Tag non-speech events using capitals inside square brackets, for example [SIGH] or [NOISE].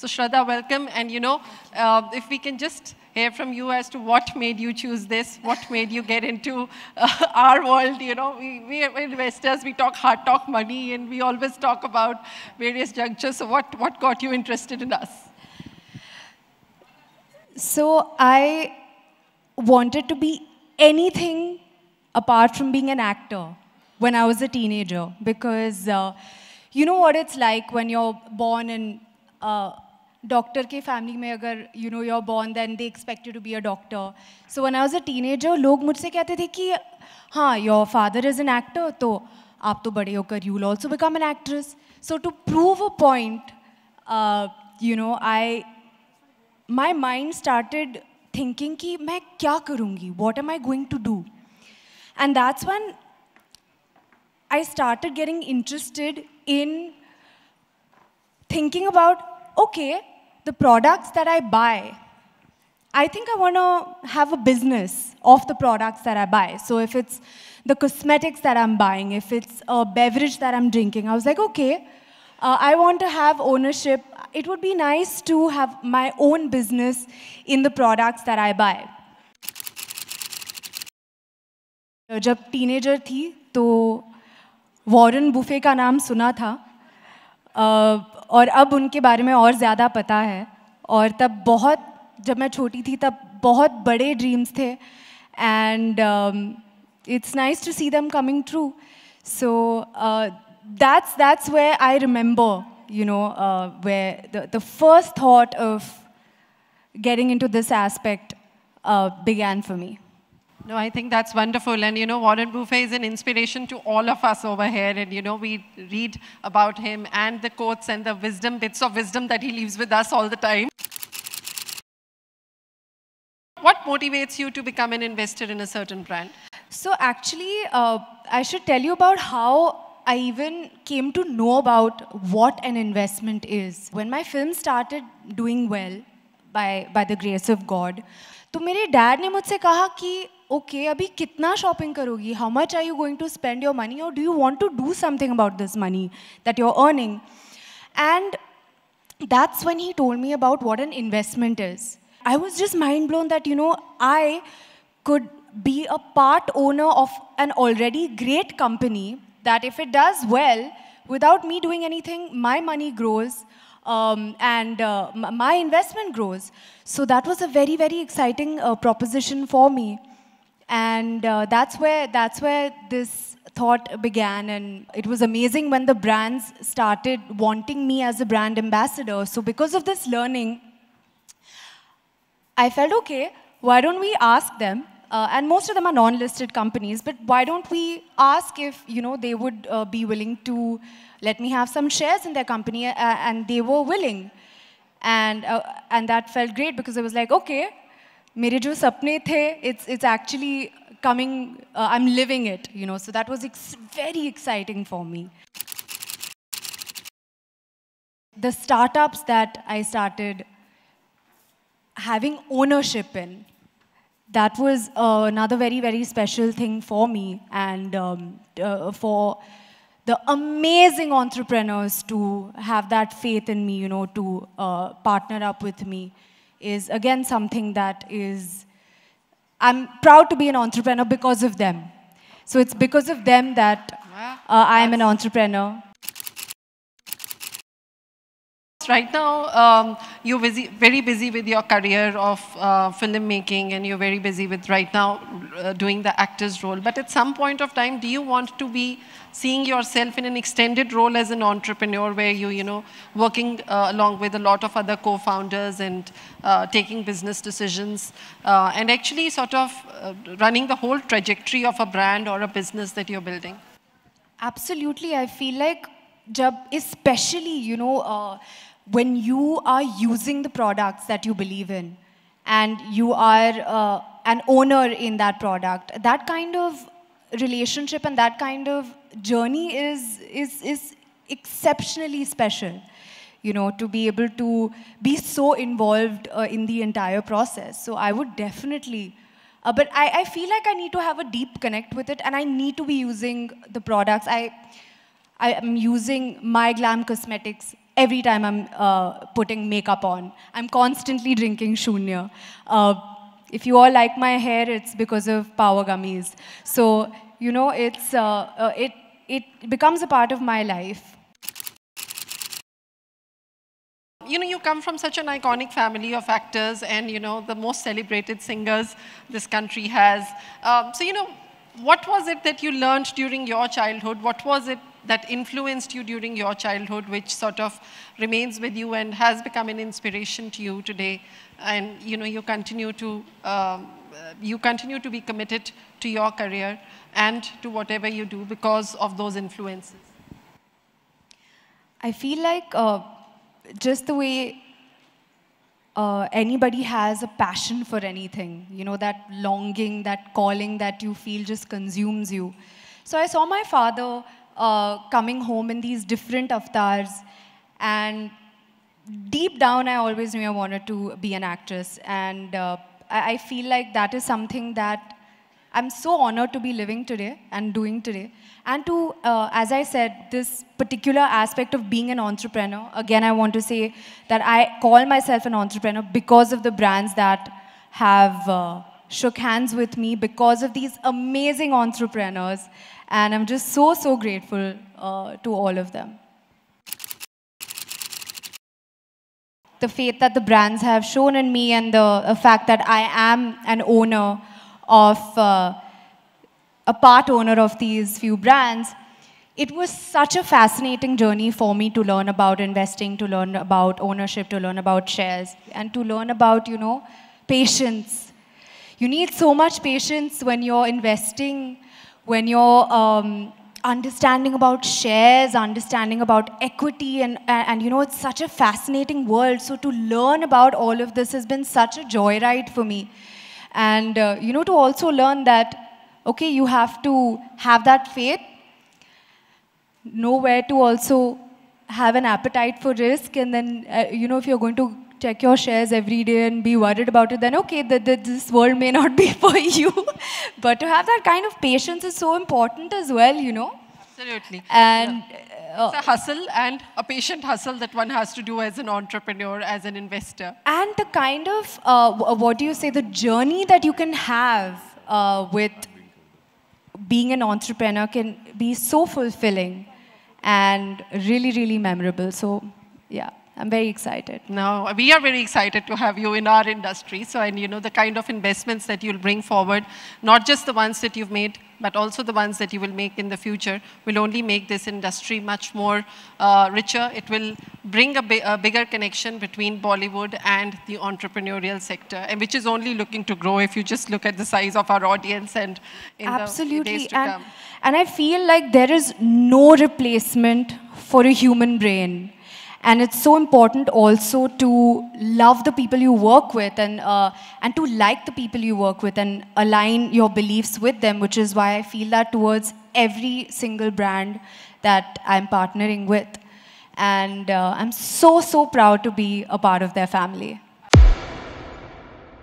So Shraddha, welcome. And you know, uh, if we can just hear from you as to what made you choose this, what made you get into uh, our world. You know, we, we investors, we talk hard talk money, and we always talk about various junctures. So what, what got you interested in us? So I wanted to be anything apart from being an actor when I was a teenager because uh, you know what it's like when you're born in uh, doctor के family में अगर you know you're born then they expect you to be a doctor. So when I was a teenager लोग मुझसे कहते थे कि हाँ your father is an actor तो आप तो बड़े होकर you will also become an actress. So to prove a point, uh, you know I my mind started thinking कि मैं क्या करूँगी what am I going to do and that's when I started getting interested in thinking about okay the products that I buy I think I want to have a business of the products that I buy. So if it's the cosmetics that I'm buying, if it's a beverage that I'm drinking, I was like, okay, uh, I want to have ownership. It would be nice to have my own business in the products that I buy. जब teenager थी तो Warren Buffett का नाम सुना था और अब उनके बारे में और ज़्यादा पता है। और तब बहुत, जब मैं छोटी थी तब बहुत बड़े ड्रीम्स थे। And it's nice to see them coming true so that's that's way I remember you know way the first thought of getting into this aspect began for me No, I think that's wonderful. And, you know, Warren Buffett is an inspiration to all of us over here. And, you know, we read about him and the quotes and the wisdom, bits of wisdom that he leaves with us all the time. What motivates you to become an investor in a certain brand? So, actually, uh, I should tell you about how I even came to know about what an investment is. When my film started doing well, by, by the grace of God, तो मेरे dad ने मुझसे कहा कि okay okay, अभी कितना shopping करोगी how much are you going to spend your money और do you want to do something about this money that you are earning and that's when he told me about what an investment is. I was just mind blown that, you know, I could be a part owner of an already great company that if it does well, without me doing anything, my money grows um, and uh, my investment grows. So that was a very, very exciting uh, proposition for me. And uh, that's, where, that's where this thought began. And it was amazing when the brands started wanting me as a brand ambassador. So because of this learning, I felt, okay, why don't we ask them uh, and most of them are non-listed companies, but why don't we ask if, you know, they would uh, be willing to let me have some shares in their company, uh, and they were willing. And, uh, and that felt great because it was like, okay, mere jo sapne the, it's, it's actually coming, uh, I'm living it, you know, so that was ex very exciting for me. The startups that I started having ownership in, that was uh, another very, very special thing for me and um, uh, for the amazing entrepreneurs to have that faith in me, you know, to uh, partner up with me is again something that is, I'm proud to be an entrepreneur because of them. So it's because of them that I am an entrepreneur. Right now, um, you're busy, very busy with your career of uh, filmmaking and you're very busy with right now uh, doing the actor's role. But at some point of time, do you want to be seeing yourself in an extended role as an entrepreneur where you, you know, working uh, along with a lot of other co-founders and uh, taking business decisions uh, and actually sort of uh, running the whole trajectory of a brand or a business that you're building? Absolutely. I feel like, especially, you know, when you are using the products that you believe in and you are uh, an owner in that product, that kind of relationship and that kind of journey is, is, is exceptionally special. You know, to be able to be so involved uh, in the entire process. So I would definitely, uh, but I, I feel like I need to have a deep connect with it and I need to be using the products. I, I am using MyGlamm Cosmetics every time I'm uh, putting makeup on. I'm constantly drinking Shunya. Uh, if you all like my hair, it's because of Power Gummies. So, you know, it's, uh, uh, it, it becomes a part of my life. you know, you come from such an iconic family of actors and, you know, the most celebrated singers this country has. Um, so, you know, what was it that you learned during your childhood? What was it that influenced you during your childhood, which sort of remains with you and has become an inspiration to you today? And, you know, you continue to, um, you continue to be committed to your career and to whatever you do because of those influences. I feel like uh, just the way uh, anybody has a passion for anything, you know, that longing, that calling that you feel just consumes you. So I saw my father uh, coming home in these different avatars, and deep down, I always knew I wanted to be an actress. And uh, I, I feel like that is something that I'm so honored to be living today and doing today. And to, uh, as I said, this particular aspect of being an entrepreneur, again, I want to say that I call myself an entrepreneur because of the brands that have uh, shook hands with me, because of these amazing entrepreneurs. And I'm just so, so grateful uh, to all of them. The faith that the brands have shown in me and the fact that I am an owner of uh, a part owner of these few brands, it was such a fascinating journey for me to learn about investing, to learn about ownership, to learn about shares, and to learn about, you know, patience. You need so much patience when you're investing, when you're um, understanding about shares, understanding about equity, and, and, you know, it's such a fascinating world. So to learn about all of this has been such a joyride for me. And, uh, you know, to also learn that, okay, you have to have that faith, know where to also have an appetite for risk, and then, uh, you know, if you're going to check your shares every day and be worried about it, then okay, the, the, this world may [LAUGHS] not be for you. [LAUGHS] but to have that kind of patience is so important as well, you know. Absolutely. And yeah. Uh, it's a hustle and a patient hustle that one has to do as an entrepreneur, as an investor. And the kind of, uh, what do you say, the journey that you can have uh, with being an entrepreneur can be so fulfilling and really, really memorable. So, yeah. I'm very excited. No, we are very excited to have you in our industry. So, and you know, the kind of investments that you'll bring forward, not just the ones that you've made, but also the ones that you will make in the future, will only make this industry much more uh, richer. It will bring a, bi a, bigger connection between Bollywood and the entrepreneurial sector, and which is only looking to grow if you just look at the size of our audience and in Absolutely. the days to and, come. And I feel like there is no replacement for a human brain. And it's so important also to love the people you work with and, uh, and to like the people you work with and align your beliefs with them, which is why I feel that towards every single brand that I'm partnering with. And uh, I'm so, so proud to be a part of their family.